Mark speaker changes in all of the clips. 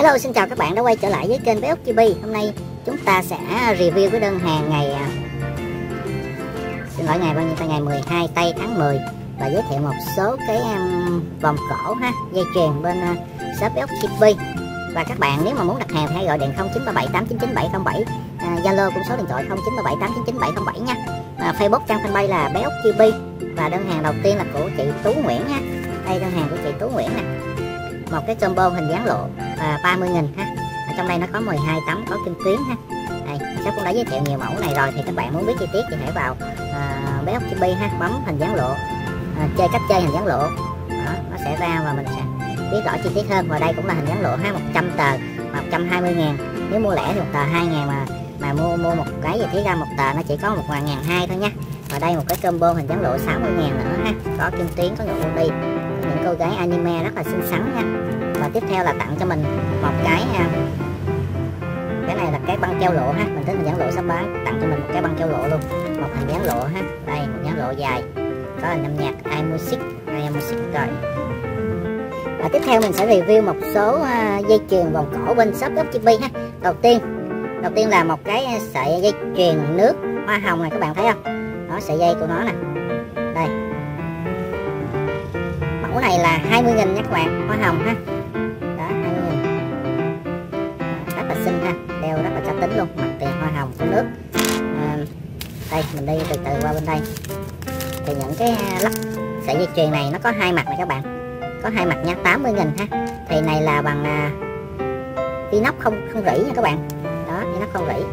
Speaker 1: Hello xin chào các bạn đã quay trở lại với kênh Bé Chibi Hôm nay chúng ta sẽ review cái đơn hàng ngày à, Xin lỗi ngày bao nhiêu ta? Ngày 12 tây tháng 10 Và giới thiệu một số cái um, vòng cổ ha dây chuyền bên uh, shop Bé Chibi Và các bạn nếu mà muốn đặt hàng thì hãy gọi điện 0937 899 707 Zalo cũng số điện thoại 0937899707 nha. Uh, Facebook trang fanpage là Bé Chibi Và đơn hàng đầu tiên là của chị Tú Nguyễn ha. Đây đơn hàng của chị Tú Nguyễn nè một cái combo hình dáng lộ à, 30 nghìn ha. Ở trong đây nó có 12 tấm có kim tuyến ha. Đây shop cũng đã giới thiệu nhiều mẫu này rồi thì các bạn muốn biết chi tiết thì hãy vào à, bé ốc chibi ha bấm hình dáng lộ à, chơi cách chơi hình dáng lộ. Đó, nó sẽ ra và mình sẽ biết rõ chi tiết hơn. Và đây cũng là hình dáng lộ ha 100 tờ 120 ngàn nếu mua lẻ thì một tờ 2 ngàn mà mà mua mua một cái gì thế ra một tờ nó chỉ có một ngàn hai thôi nha. Và đây một cái combo hình dáng lộ 60 ngàn nữa ha có kim tuyến có ngựa đi cô gái anime rất là xinh xắn nha. Và tiếp theo là tặng cho mình một cái à, cái này là cái băng keo lộ ha. Mình thích mình dán lộ sắp bán. Tặng cho mình một cái băng keo lộ luôn. Một hình dán lộ ha. Đây một dán lộ dài. Có hình âm nhạc iMusic iMusic rồi. Và tiếp theo mình sẽ review một số uh, dây chuyền vòng cổ bên shop FGP ha. Đầu tiên đầu tiên là một cái sợi dây chuyền nước hoa hồng này các bạn thấy không? Đó sợi dây của nó nè. Mẫu này là 20 nghìn nha các bạn. Hoa hồng ha. Đó 20 nghìn. Rất là xinh ha. Đeo rất là cá tính luôn. Mặt tiền hoa hồng của nước. À, đây mình đi từ từ qua bên đây. Thì những cái à, lắp sợi dây chuyền này nó có hai mặt này các bạn. Có hai mặt nha 80 nghìn ha. Thì này là bằng à, inox không không rỉ nha các bạn. Đó inox không rỉ.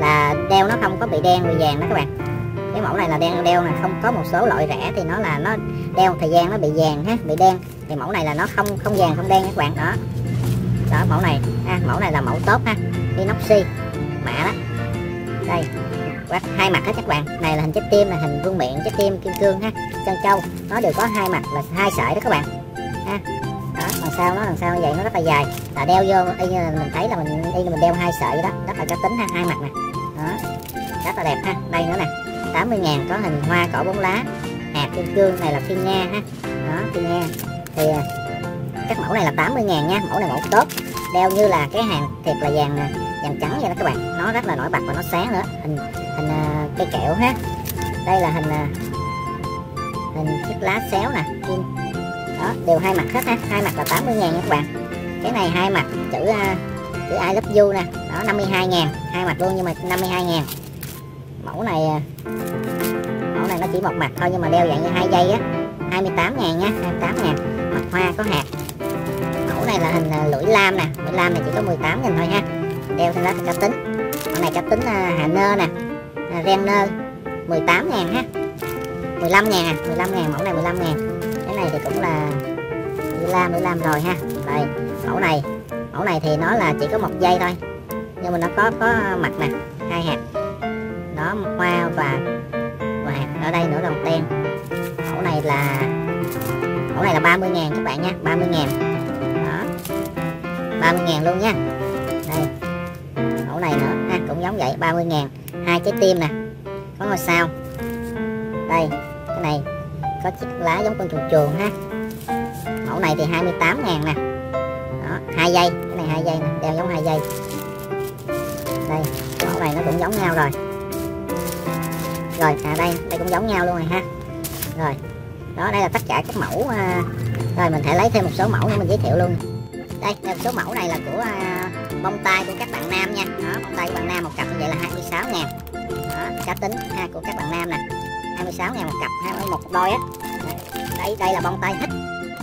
Speaker 1: Là đeo nó không có bị đen bị vàng đó các bạn cái mẫu này là đen đeo này không có một số loại rẻ thì nó là nó đeo thời gian nó bị vàng ha, bị đen. Thì mẫu này là nó không không vàng, không đen các bạn, đó. Đó, mẫu này. Ha mẫu này là mẫu tốt ha inoxy mạ đó. Đây quát hai mặt hết các bạn. Này là hình trái tim là hình vương miệng trái tim kim cương ha chân châu. Nó đều có hai mặt là hai sợi đó các bạn. Ha, đó, đằng sau nó, đằng sau như vậy nó rất là dài. Là đeo vô, y như là mình thấy là mình, y là mình đeo hai sợi đó, rất là cá tính ha, hai mặt nè. Đó, rất là đẹp ha, đây nữa nè. 80.000 có hình hoa cỏ bốn lá. Hạt kim cương này là phi nha ha. Đó phi nha thì à, các mẫu này là 80 ngàn nha mẫu này mẫu tốt. Đeo như là cái hàng thiệt là vàng à, vàng trắng vậy đó các bạn. Nó rất là nổi bật và nó sáng nữa. Hình hình uh, cây kẹo ha. Đây là hình uh, hình chiếc lá xéo nè kim đó đều hai mặt hết ha. Hai mặt là 80 ngàn nha các bạn. Cái này hai mặt chữ uh, chữ I love you nè. Đó 52 ngàn. Hai mặt luôn nhưng mà 52 ngàn mẫu này à, mẫu này nó chỉ một mặt thôi nhưng mà đeo dạng như hai dây á 28 ngàn nha 28 ngàn, mặt hoa có hạt. Mẫu này là hình à, lưỡi lam nè, lưỡi lam này chỉ có 18 nghìn thôi ha. Đeo theo đó cá tính. Mẫu này cá tính hà nơ nè à, ren nơ 18 ngàn ha. 15 ngàn à 15 ngàn, mẫu này 15 ngàn. Cái này thì cũng là lưỡi lam lưỡi lam rồi ha. Đây, mẫu này mẫu này thì nó là chỉ có một dây thôi, nhưng mà nó có có mặt nè, hai hạt đó hoa và và hạt ở đây nữa đồng ten mẫu này là, mẫu này là 30 ngàn các bạn nha 30 ngàn. Đó 30 ngàn luôn nha. Đây, mẫu này nữa, ha, cũng giống vậy 30 ngàn. Hai trái tim nè, có ngôi sao. Đây, cái này có chiếc lá giống con chuồn chuồn ha. Mẫu này thì 28 ngàn nè. Đó, hai dây, cái này hai dây nè, đeo giống hai dây. Đây, mẫu này nó cũng giống nhau rồi rồi à đây đây cũng giống nhau luôn rồi ha. Rồi đó đây là tất cả các mẫu à, rồi mình thể lấy thêm một số mẫu nữa mình giới thiệu luôn. Đây, đây một số mẫu này là của à, bông tai của các bạn nam nha. Đó bông tai của bạn nam một cặp như vậy là 26 ngàn. Đó cá tính ha của các bạn nam nè. 26 ngàn một cặp ha một đôi á. Đây đây là bông tai thích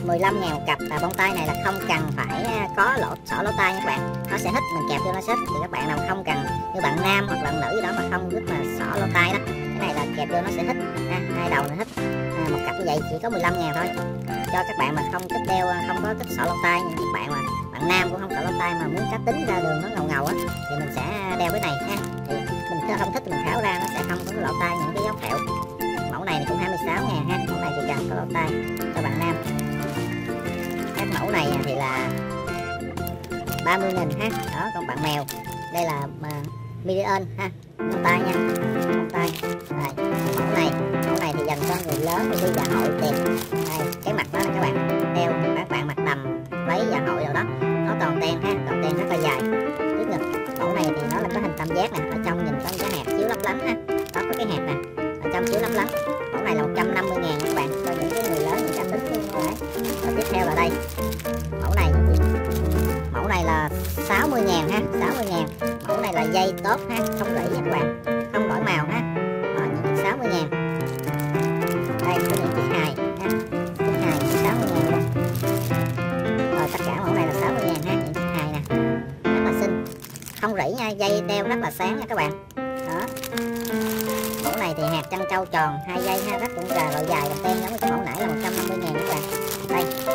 Speaker 1: 15 ngàn một cặp và bông tai này là không cần phải à, có lỗ sỏ lỗ tai nha các bạn. Nó sẽ hít mình kẹp vô nó xếp thì các bạn nào không cần như bạn nam hoặc bạn nữ gì đó mà không thích mà sỏ lỗ tai đó cái này là kẹp vô nó sẽ hít ha, hai đầu nó hít à, một cặp như vậy chỉ có 15 ngàn thôi. Cho các bạn mà không thích đeo à, không có thích sợ lông tai những các bạn mà bạn nam cũng không sợ lông tai mà muốn cá tính ra đường nó ngầu ngầu á thì mình sẽ đeo cái này ha. Thì mình không thích thì mình tháo ra nó sẽ không có lỗ tai những cái dấu kẹo mẫu này thì cũng 26 ngàn ha mẫu này thì cần có lỗ tai. Cho bạn nam. Các mẫu này thì là 30 nghìn ha. Đó còn bạn mèo. Đây là à, million ha. Một tay nha. Một tay. Đây mẫu này. Mẫu này thì dành cho người lớn đi dạ hội đẹp đây cái mặt đó là các bạn. Đeo các bạn mặc đầm váy dạ hội rồi đó. Nó toàn đen ha toàn đen khá là dài, tiếp theo mẫu này thì nó là có hình tam giác nè ở trong nhìn có cái hạt chiếu lấp lánh ha. Đó có cái hạt nè ở trong chiếu lấp lánh. Mẫu này là 150 ngàn các bạn cho những cái người lớn người ta tính luôn đấy, và tiếp theo là đây. Mẫu này. Mẫu này là 60 ngàn ha 60 ngàn mẫu này là dây tốt ha không rỉ nha các bạn. Không đổi màu ha. Đó, những chiếc 60 ngàn. Đây có những chiếc hài ha. Chiếc hài 60 ngàn luôn rồi tất cả mẫu này là 60 ngàn ha. Những chiếc hài nè. Rất là xinh. Không rỉ nha dây đeo rất là sáng nha các bạn. Đó. Mẫu này thì hạt chân trâu tròn hai dây ha rất cũng dài loại dài còn tem giống như cái mẫu nãy là 150 ngàn các bạn. Đây.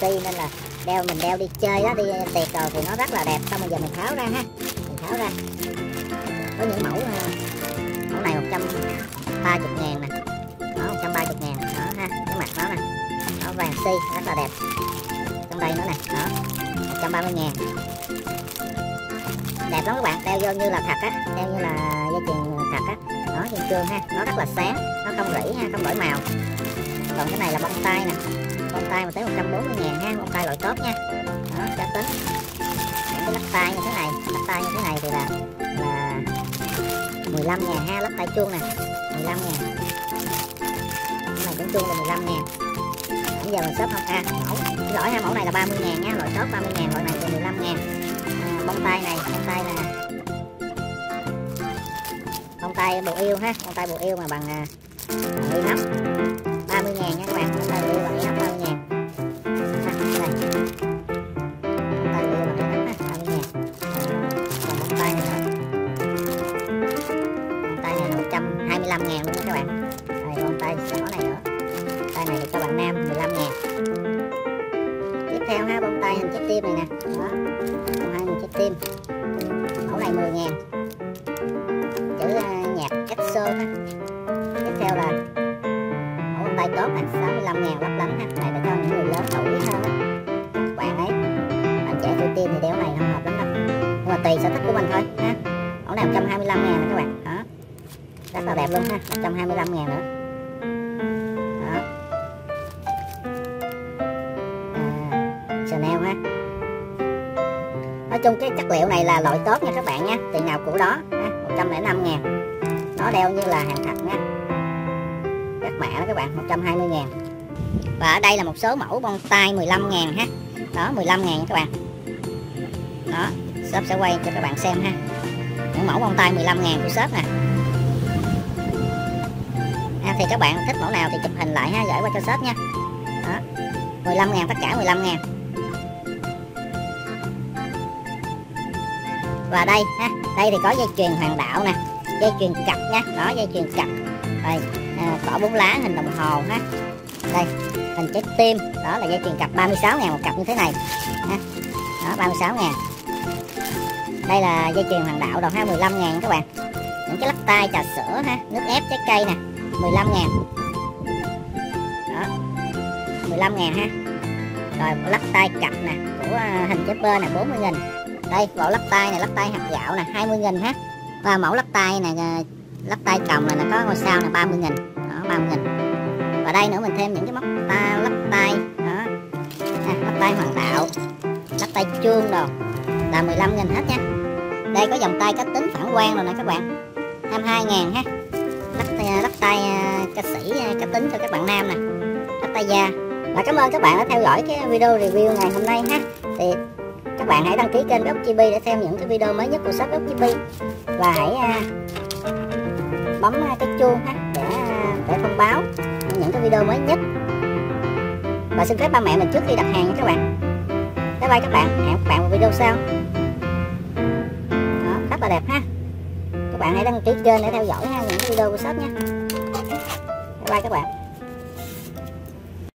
Speaker 1: Si nên là đeo, mình đeo đi. Chơi đó đi tiệc rồi thì nó rất là đẹp. Xong bây giờ mình tháo ra ha. Mình tháo ra. Có những mẫu ờ, mẫu này 130 ngàn nè. Đó 130 ngàn. Đó ha, cái mặt nó nè. Nó vàng si, rất là đẹp. Trong đây nữa nè. Đó 130 ngàn. Đẹp lắm các bạn. Đeo vô như là thật á. Đeo như là dây chuyền thật á. Đó kim cương ha. Nó rất là sáng. Nó không rỉ ha, không đổi màu. Còn cái này là bông tai nè bông tai mà tới 140 ngàn ha bông tai loại tốt nha. Đó cá tính những cái lắc tay như thế này lắc tay như thế này thì là là 15 ngàn ha lắc tay chuông nè. 15 ngàn. Cái này cũng chuông là 15 ngàn. Bây giờ mình shop không? À mẫu. Xin lỗi ha mẫu này là 30 ngàn nha loại tốt 30 ngàn loại này thì 15 ngàn. À, bông tay này bông tay là bông tay bộ yêu ha bông tay bộ yêu mà bằng à, bằng inox 30 này 10 ngàn. Chữ uh, nhạc cách xô ha tiếp theo là mẫu bài tốt nè 65 ngàn lấp lánh ha. Này là cho những người lớn tuổi hơn á. Các bạn ấy bạn trẻ tuổi tiên thì đeo này không hợp lắm đâu nhưng mà tùy sở thích của mình thôi ha. Mẫu này 125 ngàn nè các bạn. Đó. Rất là đẹp luôn ha 125 ngàn nữa. Chung cái chất liệu này là loại tốt nha các bạn nha. Tiền nào cũ đó ha. 105 ngàn. Nó đeo như là hàng thật nha. Các mã đó các bạn 120 ngàn. Và ở đây là một số mẫu bông tai 15 ngàn ha. Đó 15 ngàn các bạn. Đó shop sẽ quay cho các bạn xem ha. Những mẫu bông tai 15 ngàn của shop nè. À, thì các bạn thích mẫu nào thì chụp hình lại ha gửi qua cho shop nha. Đó 15 ngàn tất cả 15 ngàn. Và đây ha đây thì có dây chuyền hoàng đạo nè dây chuyền cặp nha đó dây chuyền cặp rồi à, cỏ bốn lá hình đồng hồ ha. Đây hình trái tim đó là dây chuyền cặp 36 ngàn một cặp như thế này ha. Đó 36 ngàn. Đây là dây chuyền hoàng đạo rồi ha 15 ngàn các bạn. Những cái lắc tay trà sữa ha nước ép trái cây nè 15 ngàn. Đó 15 ngàn ha. Rồi lắc tay cặp nè của à, hình trái bơ nè 40 nghìn đây vỏ lắc tay này lắc tay hạt gạo nè 20 nghìn ha và mẫu lắc tay này ờ, lắc tay cầm này nó có ngôi sao là 30 nghìn. Đó 30 nghìn. Và đây nữa mình thêm những cái móc ta lắc tay đó. À, lắc tay hoàng đạo lắc tay chuông rồi là 15 nghìn hết nha. Đây có dòng tay cách tính phản quang rồi nè các bạn. 22 ngàn ha. Lắc, à, lắc tay ờ, ca sĩ cách cá tính cho các bạn nam nè. Lắc tay da. Và cảm ơn các bạn đã theo dõi cái video review ngày hôm nay ha. Thì các bạn hãy đăng ký kênh Bếp Chibi để xem những cái video mới nhất của shop Bếp Chibi và hãy à, bấm à, cái chuông ha để à, để thông báo những cái video mới nhất. Và xin phép ba mẹ mình trước khi đặt hàng nha các bạn. Bye bye các bạn. Hẹn các bạn vào video sau. Đó rất là đẹp ha. Các bạn hãy đăng ký kênh để theo dõi ha, những video của shop nha. Bye bye các bạn.